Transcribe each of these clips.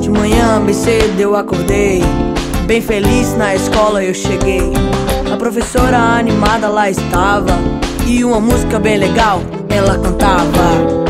De manhã bem cedo eu acordei, bem feliz na escola eu cheguei. A professora animada lá estava e uma música bem legal ela cantava.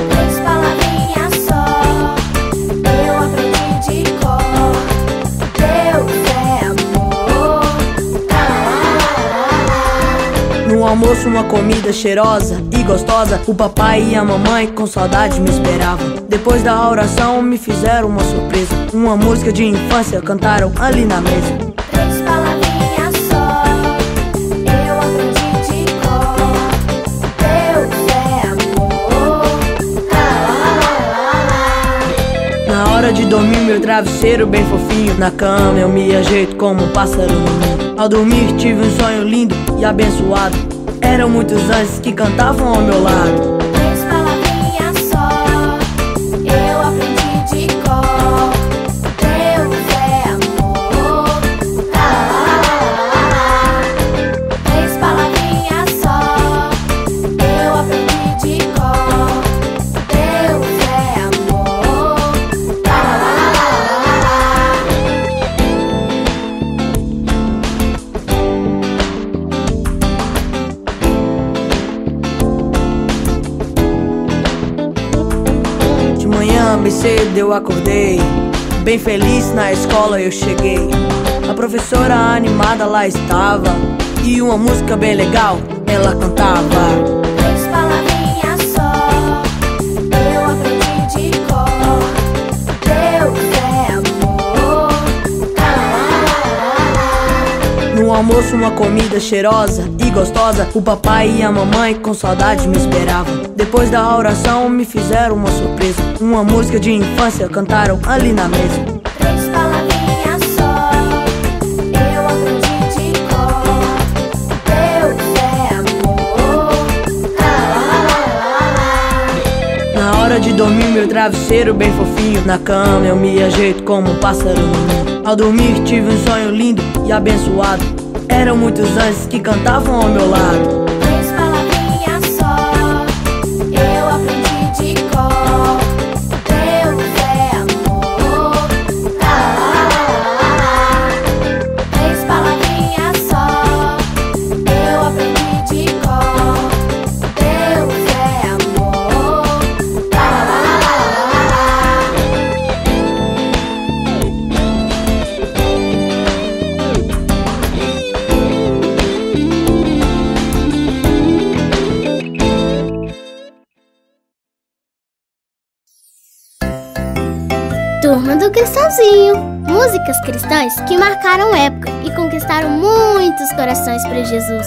No almoço uma comida cheirosa e gostosa. O papai e a mamãe com saudade me esperavam. Depois da oração me fizeram uma surpresa. Uma música de infância cantaram ali na mesa. Três palavrinhas só. Eu aprendi de cor. Deus é amor. Na hora de dormir meu travesseiro bem fofinho. Na cama eu me ajeito como um pássaro no ninho Ao dormir tive um sonho lindo e abençoado Eram muitos anjos que cantavam ao meu lado manhã bem cedo eu acordei. Bem feliz na escola eu cheguei. A professora animada lá estava. E uma música bem legal ela cantava almoço uma comida cheirosa e gostosa. O papai e a mamãe com saudade me esperavam. Depois da oração me fizeram uma surpresa. Uma música de infância cantaram ali na mesa. Três palavrinhas só Eu aprendi de cor. Deus é amor. Na hora de dormir meu travesseiro bem fofinho. Na cama eu me ajeito como um pássaro no ninho Ao dormir tive um sonho lindo e abençoado Eram muitos anjos que cantavam ao meu lado Turma do Cristãozinho. Músicas cristãs que marcaram época e conquistaram muitos corações para Jesus.